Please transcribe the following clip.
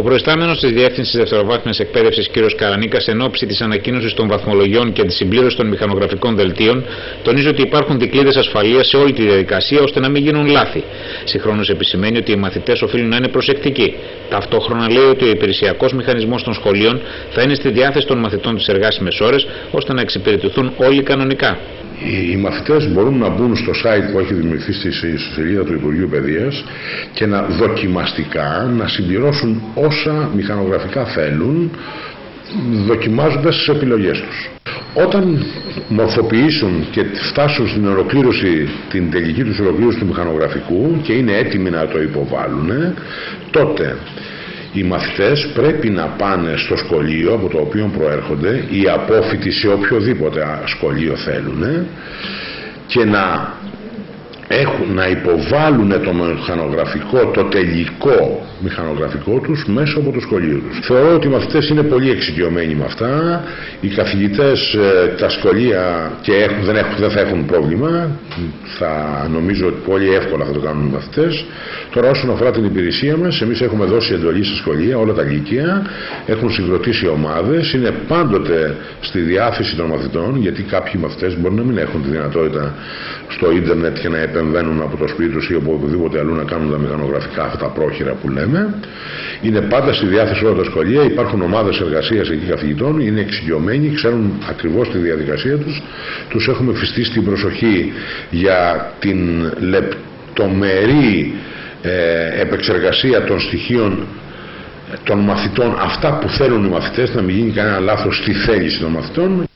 Ο προϊστάμενος της Διεύθυνσης Δευτεροβάθμιας Εκπαίδευσης κ. Καρανίκας, εν ώψη της ανακοίνωσης των βαθμολογιών και της συμπλήρωσης των μηχανογραφικών δελτίων, τονίζει ότι υπάρχουν δικλείδες ασφαλείας σε όλη τη διαδικασία ώστε να μην γίνουν λάθη. Συγχρόνως επισημαίνει ότι οι μαθητές οφείλουν να είναι προσεκτικοί. Ταυτόχρονα λέει ότι ο υπηρεσιακός μηχανισμός των σχολείων θα είναι στη διάθεση των μαθητών τη εργάσιμες ώρες ώστε να εξυπηρετηθούν όλοι κανονικά. Οι μαθητές μπορούν να μπουν στο site που έχει δημιουργηθεί στη σελίδα του Υπουργείου Παιδείας και να δοκιμαστικά να συμπληρώσουν όσα μηχανογραφικά θέλουν δοκιμάζοντας τις επιλογές τους. Όταν μορφοποιήσουν και φτάσουν στην ολοκλήρωση, την τελική τους ολοκλήρωση του μηχανογραφικού και είναι έτοιμοι να το υποβάλουν, τότε οι μαθητές πρέπει να πάνε στο σχολείο από το οποίο προέρχονται οι απόφοιτοι σε οποιοδήποτε σχολείο θέλουν και να έχουν να υποβάλουν το μηχανογραφικό, το τελικό μηχανογραφικό τους μέσω από το σχολείο τους. Θεωρώ ότι οι μαθητές είναι πολύ εξοικειωμένοι με αυτά. Οι καθηγητές, ε, τα σχολεία και έχουν, δεν, έχουν, δεν θα έχουν πρόβλημα. Θα νομίζω ότι πολύ εύκολα θα το κάνουν οι μαθητές. Τώρα όσον αφορά την υπηρεσία μας, εμείς έχουμε δώσει εντολή στα σχολεία, όλα τα λύκεια, έχουν συγκροτήσει ομάδες, είναι πάντοτε στη διάθεση των μαθητών, γιατί κάποιοι μαθητές μπορεί να μην έχουν τη δυνατότητα στο ίντερνετ και να επεμβαίνουν από το σπίτι τους ή από οπουδήποτε αλλού να κάνουν τα μηχανογραφικά αυτά τα πρόχειρα που λέμε. Είναι πάντα στη διάθεση όλα τα σχολεία, υπάρχουν ομάδες εργασίας εκεί καθηγητών, είναι εξοικειωμένοι, ξέρουν ακριβώς τη διαδικασία τους, τους έχουμε φυστήσει την προσοχή για την λεπτομερή ε, επεξεργασία των στοιχείων των μαθητών. Αυτά που θέλουν οι μαθητές να μην γίνει κανένα λάθος στη θέληση των μαθητών